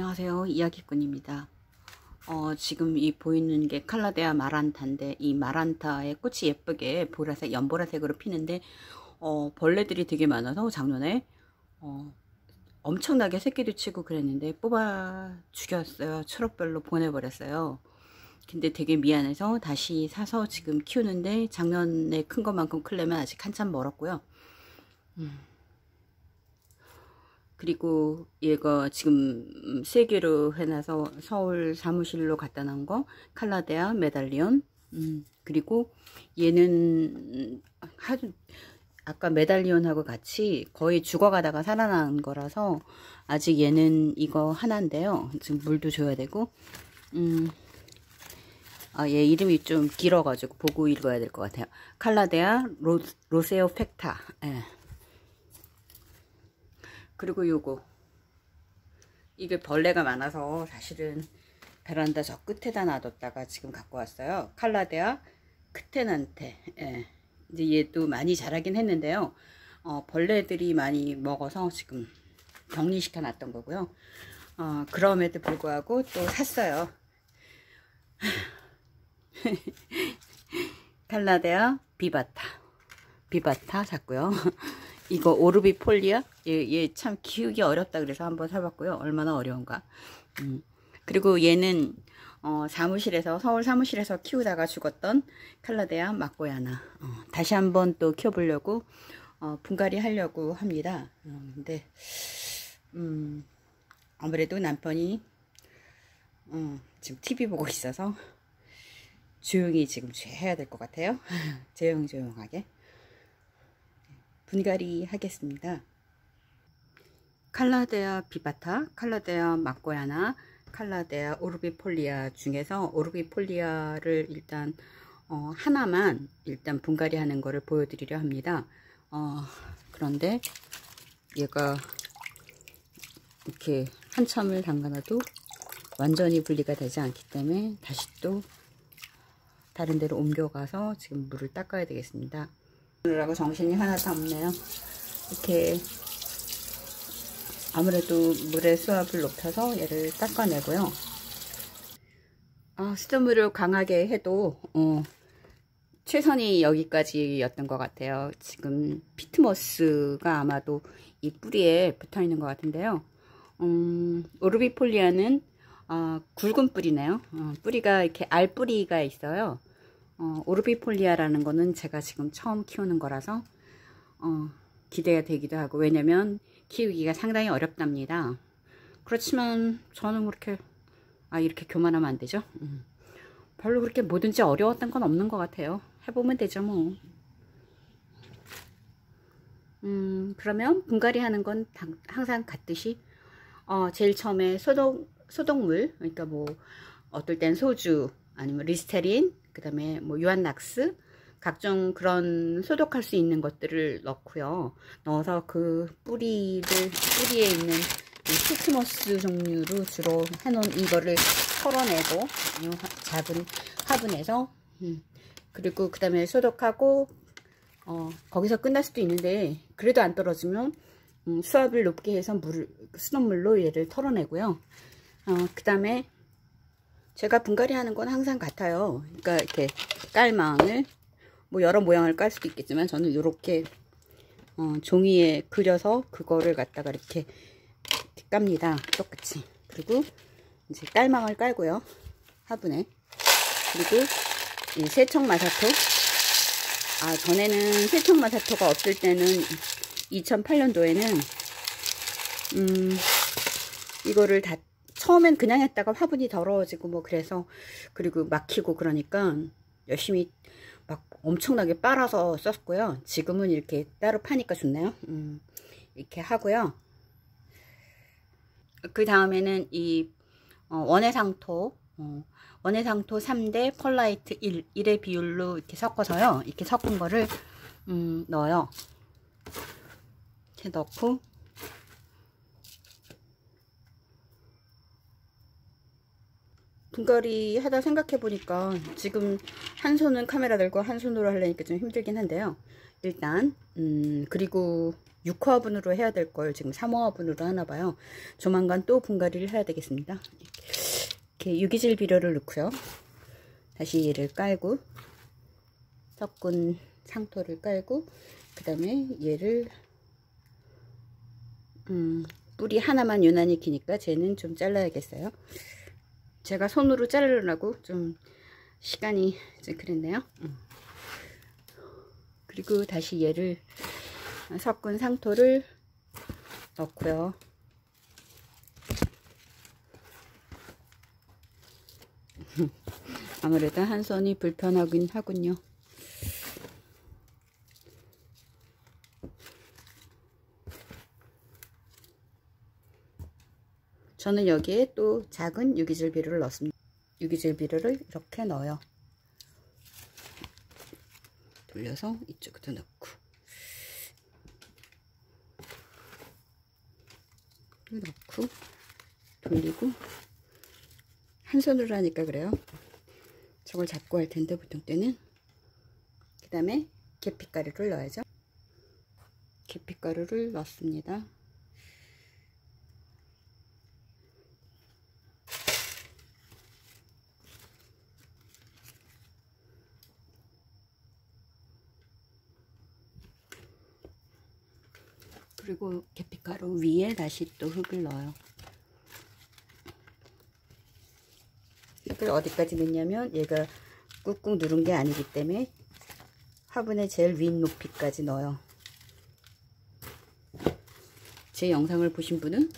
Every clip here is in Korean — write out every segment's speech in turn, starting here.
안녕하세요. 이야기꾼입니다. 어, 지금 이 보이는 게 칼라데아 마란타인데 이 마란타의 꽃이 예쁘게 보라색 연보라색으로 피는데 어, 벌레들이 되게 많아서 작년에 어, 엄청나게 새끼도 치고 그랬는데 뽑아 죽였어요. 초록별로 보내버렸어요. 근데 되게 미안해서 다시 사서 지금 키우는데 작년에 큰 것만큼 크려면 아직 한참 멀었고요. 음. 그리고 얘가 지금 세 개로 해놔서 서울 사무실로 갖다 놓은 거 칼라데아 메달리온. 음, 그리고 얘는 하, 아까 메달리온하고 같이 거의 죽어가다가 살아난 거라서 아직 얘는 이거 하나인데요. 지금 물도 줘야 되고. 음, 아, 얘 이름이 좀 길어가지고 보고 읽어야 될 것 같아요. 칼라데아 로, 로세오 펙타. 예. 그리고 요거. 이게 벌레가 많아서 사실은 베란다 저 끝에다 놔뒀다가 지금 갖고 왔어요. 칼라데아 크테난테. 예. 이제 얘도 많이 자라긴 했는데요. 어, 벌레들이 많이 먹어서 지금 격리시켜 놨던 거고요. 어, 그럼에도 불구하고 또 샀어요. 칼라데아 비바타. 비바타 샀고요 이거 오르비 폴리아? 얘참 키우기 어렵다 그래서 한번 사봤고요. 얼마나 어려운가. 음. 그리고 얘는 어, 사무실에서 서울 사무실에서 키우다가 죽었던 칼라데아 마코야나. 어, 다시 한번 또 키워보려고 어, 분갈이 하려고 합니다. 어, 근데 음, 아무래도 남편이 어, 지금 TV 보고 있어서 조용히 지금 해야 될 것 같아요. 조용조용하게 분갈이 하겠습니다. 칼라데아 비바타, 칼라데아 마코야나, 칼라데아 오르비폴리아 중에서 오르비폴리아를 일단 어, 하나만 일단 분갈이 하는 거를 보여드리려 합니다. 어, 그런데 얘가 이렇게 한참을 담가놔도 완전히 분리가 되지 않기 때문에 다시 또 다른 데로 옮겨가서 지금 물을 닦아야 되겠습니다. 그러라고 정신이 하나도 없네요. 이렇게 아무래도 물의 수압을 높여서 얘를 닦아내고요. 아, 수돗물을 강하게 해도 어, 최선이 여기까지였던 것 같아요. 지금 피트머스가 아마도 이 뿌리에 붙어 있는 것 같은데요. 음, 오르비폴리아는 어, 굵은 뿌리네요. 어, 뿌리가 이렇게 알뿌리가 있어요. 어, 오르비폴리아라는 거는 제가 지금 처음 키우는 거라서 어, 기대가 되기도 하고 왜냐면 키우기가 상당히 어렵답니다. 그렇지만 저는 그렇게 아 이렇게 교만하면 안 되죠. 음. 별로 그렇게 뭐든지 어려웠던 건 없는 것 같아요. 해보면 되죠 뭐. 음 그러면 분갈이 하는 건 항상 같듯이 어, 제일 처음에 소독, 소독물 그러니까 뭐 어떨 땐 소주 아니면 리스테린 그 다음에 뭐 유한낙스 각종 그런 소독할 수 있는 것들을 넣고요. 넣어서 그 뿌리를 뿌리에 있는 시트머스 종류로 주로 해놓은 이거를 털어내고 작은 화분에서 음, 그리고 그 다음에 소독하고 어, 거기서 끝날 수도 있는데 그래도 안 떨어지면 음, 수압을 높게 해서 물 수돗물로 얘를 털어내고요. 어, 그 다음에 제가 분갈이 하는 건 항상 같아요. 그러니까 이렇게 깔망을 뭐 여러 모양을 깔 수도 있겠지만 저는 이렇게 어, 종이에 그려서 그거를 갖다가 이렇게, 이렇게 깝니다. 똑같이. 그리고 이제 깔망을 깔고요. 화분에. 그리고 이 세척마사토. 아 전에는 세척마사토가 없을 때는 2008년도에는 음 이거를 다 처음엔 그냥 했다가 화분이 더러워지고 뭐 그래서 그리고 막히고 그러니까 열심히 막 엄청나게 빨아서 썼고요. 지금은 이렇게 따로 파니까 좋네요. 음, 이렇게 하고요. 그 다음에는 이 어, 원해상토 어, 원해상토 3대 펄라이트 1, 1의 비율로 이렇게 섞어서요. 이렇게 섞은 거를 음, 넣어요. 이렇게 넣고 분갈이 하다 생각해 보니까 지금 한 손은 카메라 들고 한 손으로 하려니까 좀 힘들긴 한데요 일단 음 그리고 6호화분으로 해야 될 걸 지금 3호화분으로 하나 봐요. 조만간 또 분갈이를 해야 되겠습니다. 이렇게 유기질 비료를 넣고요. 다시 얘를 깔고 섞은 상토를 깔고 그 다음에 얘를 음, 뿌리 하나만 유난히 기니까 쟤는 좀 잘라야겠어요. 제가 손으로 자르려고 좀 시간이 좀 그랬네요. 음. 그리고 다시 얘를 섞은 상토를 넣고요. 아무래도 한 손이 불편하긴 하군요. 저는 여기에 또 작은 유기질 비료를 넣습니다. 유기질 비료를 이렇게 넣어요. 돌려서 이쪽에도 넣고 넣고 돌리고 한 손으로 하니까 그래요. 저걸 잡고 할 텐데 보통 때는 그 다음에 계피가루를 넣어야죠. 계피가루를 넣습니다. 그리고 계피가루 위에 다시 또 흙을 넣어요. 흙을 어디까지 넣냐면 얘가 꾹꾹 누른 게 아니기 때문에 화분의 제일 윗 높이까지 넣어요. 제 영상을 보신 분은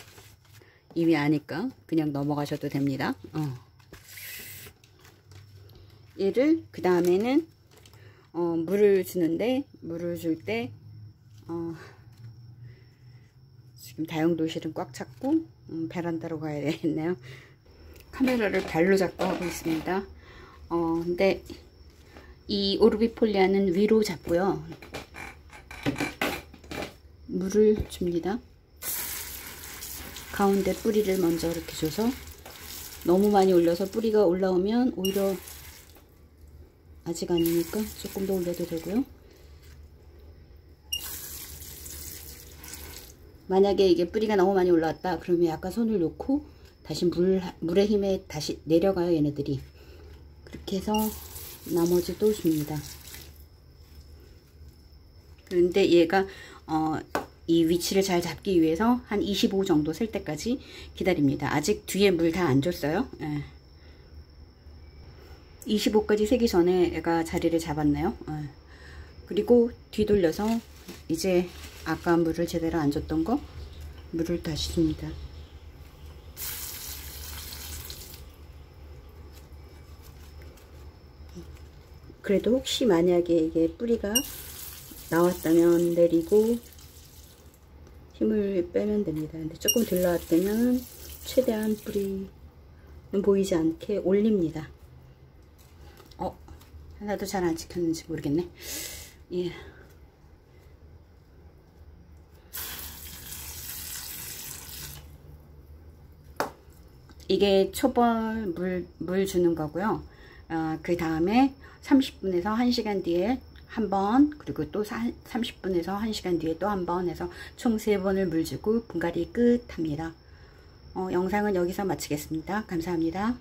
이미 아니까 그냥 넘어가셔도 됩니다. 어. 얘를 그 다음에는 어, 물을 주는데 물을 줄때 어, 다용도실은 꽉 찼고 음, 베란다로 가야 되겠네요. 카메라를 발로 잡고 하고 있습니다. 어, 근데 이 오르비폴리아는 위로 잡고요. 물을 줍니다. 가운데 뿌리를 먼저 이렇게 줘서 너무 많이 올려서 뿌리가 올라오면 오히려 아직 아니니까 조금 더 올려도 되고요. 만약에 이게 뿌리가 너무 많이 올라왔다. 그러면 약간 손을 놓고 다시 물, 물의 힘에 다시 내려가요 얘네들이. 그렇게 해서 나머지도 줍니다. 그런데 얘가 어, 이 위치를 잘 잡기 위해서 한 25 정도 셀 때까지 기다립니다. 아직 뒤에 물 다 안 줬어요. 예. 25까지 세기 전에 얘가 자리를 잡았네요. 예. 그리고 뒤돌려서 이제 아까 물을 제대로 안 줬던 거 물을 다시 줍니다. 그래도 혹시 만약에 이게 뿌리가 나왔다면 내리고 힘을 빼면 됩니다. 근데 조금 덜 나왔다면 최대한 뿌리는 보이지 않게 올립니다. 어, 하나도 잘안 찍혔는지 모르겠네. 예. 이게 초벌 물, 물 주는 거고요. 어, 그 다음에 30분에서 1시간 뒤에 한 번, 그리고 또 30분에서 1시간 뒤에 또 한 번 해서 총 3번을 물 주고 분갈이 끝 합니다. 어, 영상은 여기서 마치겠습니다. 감사합니다.